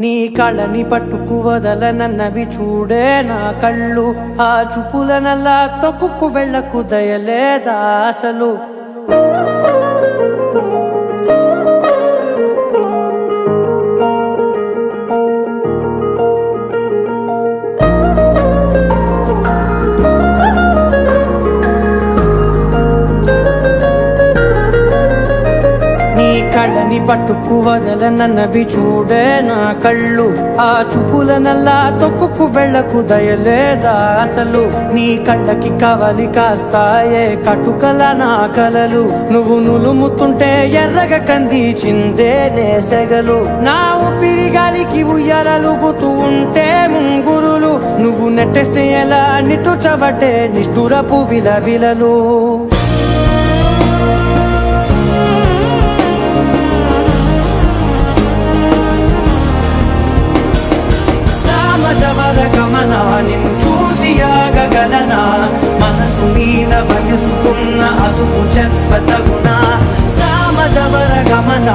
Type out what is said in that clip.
నీ కళని పట్టుకు వదలనన్నవి చూడే నా కళ్ళు. ఆ చూపులనల్లా తొక్కుకు వెళ్ళకు దయలేదా అసలు? కళ్ళని పట్టుకు వదలనన్నవి చూడే నా కళ్ళు. ఆ చూపులనల్లా తొక్కుకు వెళ్ళకు దయలేదా అసలు? నీ కళ్ళకి కవలి కాస్తాయే కటుకల నా కలలు. నువ్వు నులుముతుంటే ఎర్రగ కంది చిందే నేసెగలు నా ఊపిరి గాలికి ఉయ్యాలలుగుతూ ఉంటే ముంగురులు. నువ్వు నెట్టేస్తే ఎలా నిట్టుచబట్టే నిష్ఠురపు విలవిలలు పాద గమనాన్ని చూసి ఆగగలనా మనసు మీద వయసుకున్న అదుపు చెప్పతగునా సామజవర గమనా